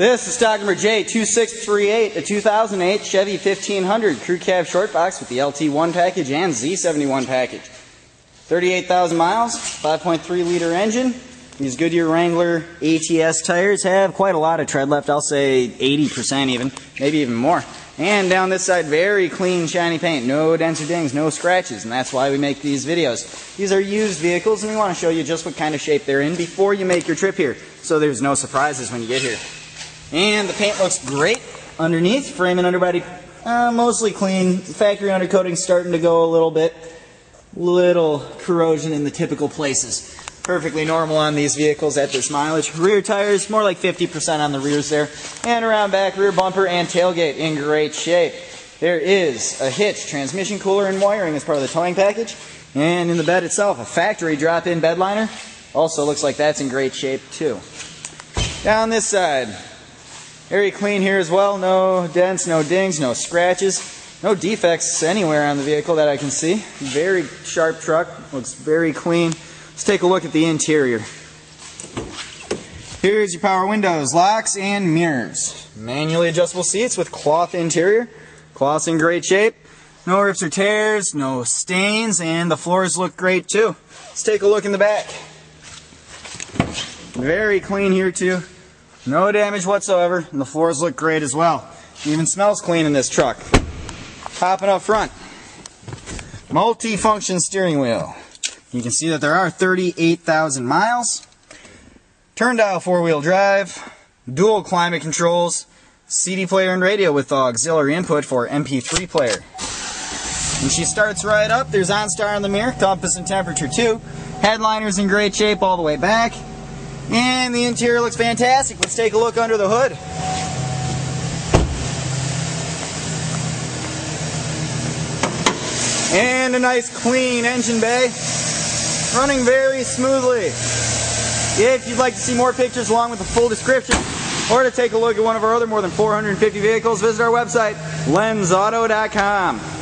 This is stock number J2638, a 2008 Chevy 1500 crew cab short box with the LT1 package and Z71 package. 38,000 miles, 5.3 liter engine. These Goodyear Wrangler ATS tires have quite a lot of tread left. I'll say 80% even, maybe even more. And down this side, very clean, shiny paint. No dents or dings, no scratches, and that's why we make these videos. These are used vehicles, and we want to show you just what kind of shape they're in before you make your trip here, so there's no surprises when you get here. And the paint looks great underneath, frame and underbody uh, mostly clean. Factory undercoating starting to go a little bit. Little corrosion in the typical places. Perfectly normal on these vehicles at this mileage. Rear tires, more like 50% on the rears there. And around back, rear bumper and tailgate in great shape. There is a hitch, transmission cooler, and wiring as part of the towing package. And in the bed itself, a factory drop-in bed liner. Also looks like that's in great shape too. Down this side, very clean here as well. No dents, no dings, no scratches. No defects anywhere on the vehicle that I can see. Very sharp truck. Looks very clean. Let's take a look at the interior. Here's your power windows, locks, and mirrors. Manually adjustable seats with cloth interior. Cloth's in great shape. No rips or tears, no stains, and the floors look great too. Let's take a look in the back. Very clean here too. No damage whatsoever, and the floors look great as well. Even smells clean in this truck. Popping up front. Multi-function steering wheel. You can see that there are 38,000 miles. Turn dial four-wheel drive. Dual climate controls. CD player and radio with auxiliary input for MP3 player. When she starts right up, there's OnStar on the mirror, compass and temperature too. Headliner's in great shape all the way back. And the interior looks fantastic. Let's take a look under the hood. And a nice clean engine bay. Running very smoothly. If you'd like to see more pictures along with a full description, or to take a look at one of our other more than 450 vehicles, visit our website, lenzauto.com.